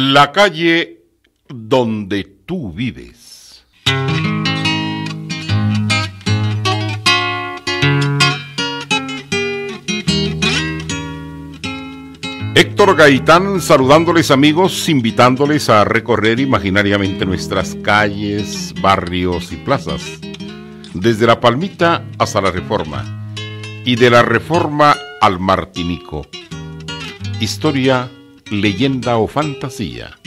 La calle donde tú vives. Héctor Gaitán saludándoles amigos, invitándoles a recorrer imaginariamente nuestras calles, barrios y plazas, desde la Palmita hasta la Reforma y de la Reforma al Martinico. Historia, leyenda o fantasía.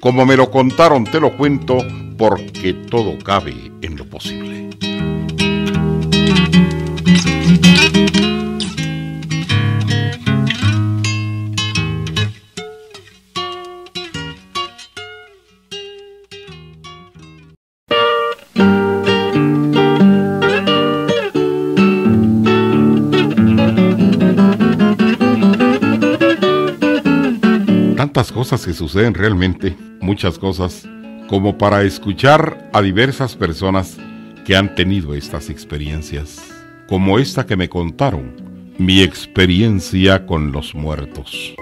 Como me lo contaron te lo cuento porque todo cabe en lo posible. Cosas que suceden realmente, muchas cosas, como para escuchar a diversas personas que han tenido estas experiencias, como esta que me contaron, mi experiencia con los muertos.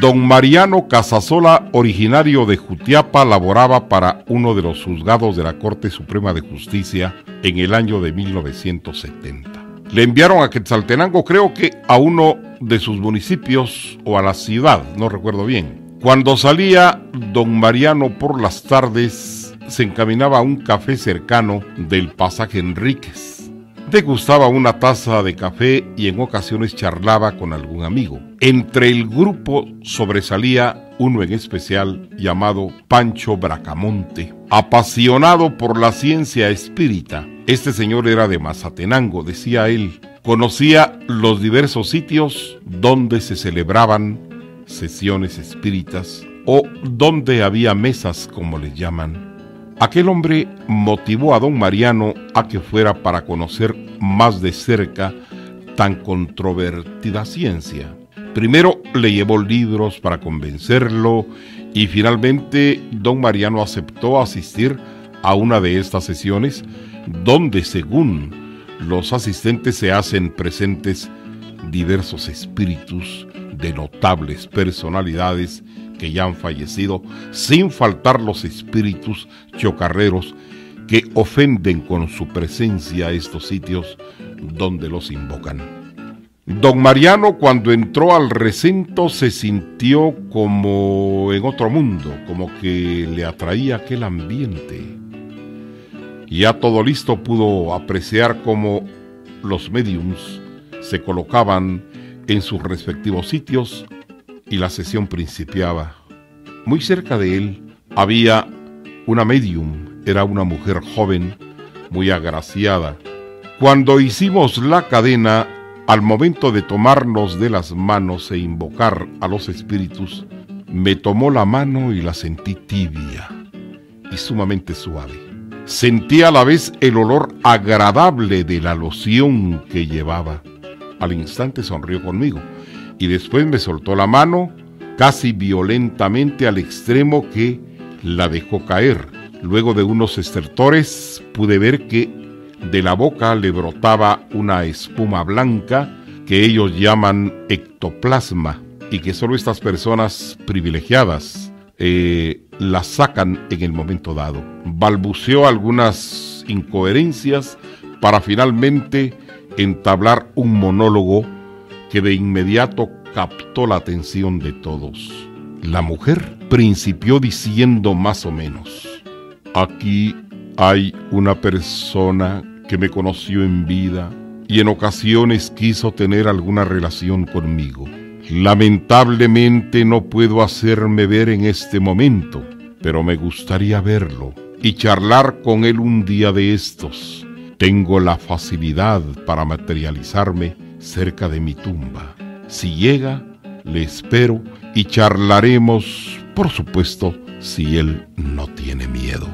Don Mariano Casasola, originario de Jutiapa, laboraba para uno de los juzgados de la Corte Suprema de Justicia en el año de 1970 le enviaron a Quetzaltenango, creo que a uno de sus municipios o a la ciudad, no recuerdo bien. Cuando salía don Mariano por las tardes, se encaminaba a un café cercano del pasaje Enríquez. Degustaba una taza de café y en ocasiones charlaba con algún amigo. Entre el grupo sobresalía uno en especial llamado Pancho Bracamonte, apasionado por la ciencia espírita este señor era de Mazatenango, decía él. Conocía los diversos sitios donde se celebraban sesiones espíritas o donde había mesas, como les llaman. Aquel hombre motivó a don Mariano a que fuera para conocer más de cerca tan controvertida ciencia. Primero le llevó libros para convencerlo y finalmente don Mariano aceptó asistir a una de estas sesiones donde según los asistentes se hacen presentes diversos espíritus de notables personalidades que ya han fallecido, sin faltar los espíritus chocarreros que ofenden con su presencia estos sitios donde los invocan. Don Mariano cuando entró al recinto se sintió como en otro mundo, como que le atraía aquel ambiente ya todo listo pudo apreciar cómo los mediums se colocaban en sus respectivos sitios y la sesión principiaba. Muy cerca de él había una medium, era una mujer joven, muy agraciada. Cuando hicimos la cadena, al momento de tomarnos de las manos e invocar a los espíritus, me tomó la mano y la sentí tibia y sumamente suave. Sentí a la vez el olor agradable de la loción que llevaba. Al instante sonrió conmigo y después me soltó la mano casi violentamente al extremo que la dejó caer. Luego de unos estertores pude ver que de la boca le brotaba una espuma blanca que ellos llaman ectoplasma y que solo estas personas privilegiadas eh, la sacan en el momento dado. Balbuceó algunas incoherencias para finalmente entablar un monólogo que de inmediato captó la atención de todos. La mujer principió diciendo más o menos, aquí hay una persona que me conoció en vida y en ocasiones quiso tener alguna relación conmigo. Lamentablemente no puedo hacerme ver en este momento, pero me gustaría verlo y charlar con él un día de estos. Tengo la facilidad para materializarme cerca de mi tumba. Si llega, le espero y charlaremos, por supuesto, si él no tiene miedo.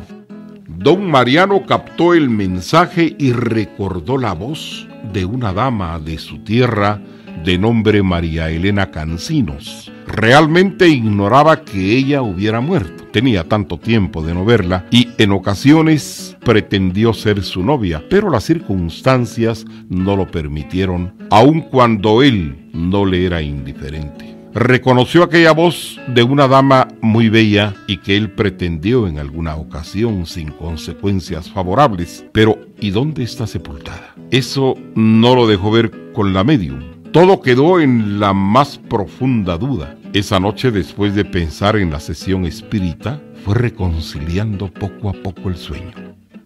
Don Mariano captó el mensaje y recordó la voz de una dama de su tierra de nombre María Elena Cancinos. Realmente ignoraba que ella hubiera muerto. Tenía tanto tiempo de no verla y en ocasiones pretendió ser su novia, pero las circunstancias no lo permitieron, aun cuando él no le era indiferente reconoció aquella voz de una dama muy bella y que él pretendió en alguna ocasión sin consecuencias favorables. Pero, ¿y dónde está sepultada? Eso no lo dejó ver con la medium. Todo quedó en la más profunda duda. Esa noche, después de pensar en la sesión espírita, fue reconciliando poco a poco el sueño.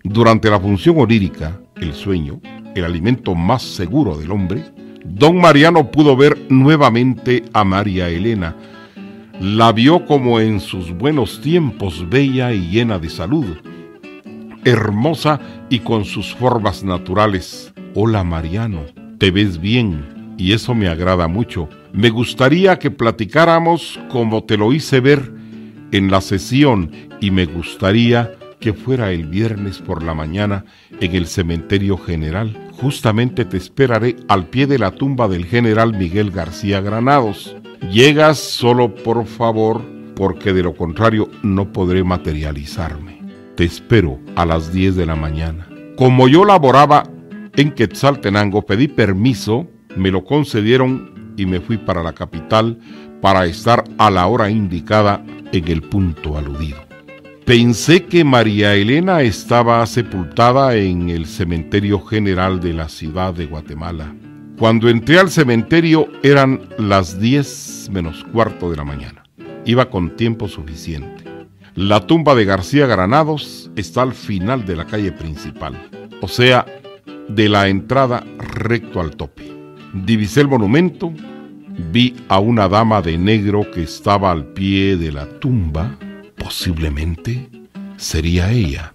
Durante la función onírica, el sueño, el alimento más seguro del hombre, don Mariano pudo ver nuevamente a María Elena. La vio como en sus buenos tiempos, bella y llena de salud, hermosa y con sus formas naturales. Hola Mariano, te ves bien y eso me agrada mucho. Me gustaría que platicáramos como te lo hice ver en la sesión y me gustaría que fuera el viernes por la mañana en el cementerio general. Justamente te esperaré al pie de la tumba del general Miguel García Granados. Llegas solo por favor, porque de lo contrario no podré materializarme. Te espero a las 10 de la mañana. Como yo laboraba en Quetzaltenango, pedí permiso, me lo concedieron y me fui para la capital para estar a la hora indicada en el punto aludido. Pensé que María Elena estaba sepultada en el cementerio general de la ciudad de Guatemala. Cuando entré al cementerio eran las 10 menos cuarto de la mañana. Iba con tiempo suficiente. La tumba de García Granados está al final de la calle principal, o sea, de la entrada recto al tope. Divisé el monumento, vi a una dama de negro que estaba al pie de la tumba Posiblemente sería ella.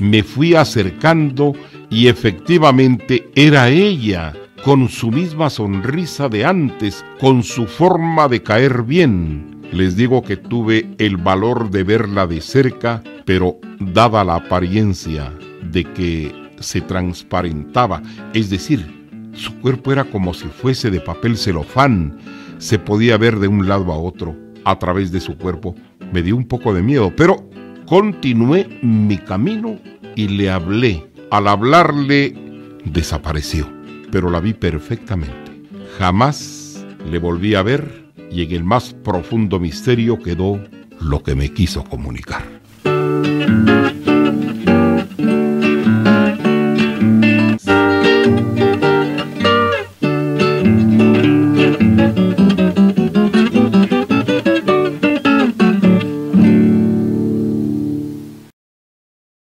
Me fui acercando y efectivamente era ella, con su misma sonrisa de antes, con su forma de caer bien. Les digo que tuve el valor de verla de cerca, pero dada la apariencia de que se transparentaba, es decir, su cuerpo era como si fuese de papel celofán, se podía ver de un lado a otro a través de su cuerpo. Me dio un poco de miedo, pero continué mi camino y le hablé. Al hablarle, desapareció, pero la vi perfectamente. Jamás le volví a ver y en el más profundo misterio quedó lo que me quiso comunicar.